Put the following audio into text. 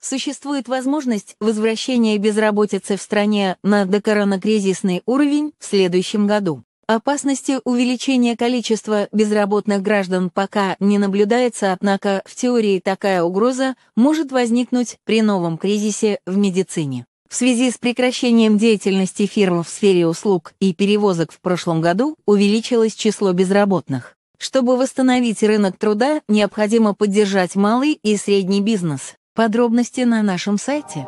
Существует возможность возвращения безработицы в стране на докоронакризисный уровень в следующем году. Опасности увеличения количества безработных граждан пока не наблюдается, однако в теории такая угроза может возникнуть при новом кризисе в медицине. В связи с прекращением деятельности фирм в сфере услуг и перевозок в прошлом году увеличилось число безработных. Чтобы восстановить рынок труда, необходимо поддержать малый и средний бизнес. Подробности на нашем сайте.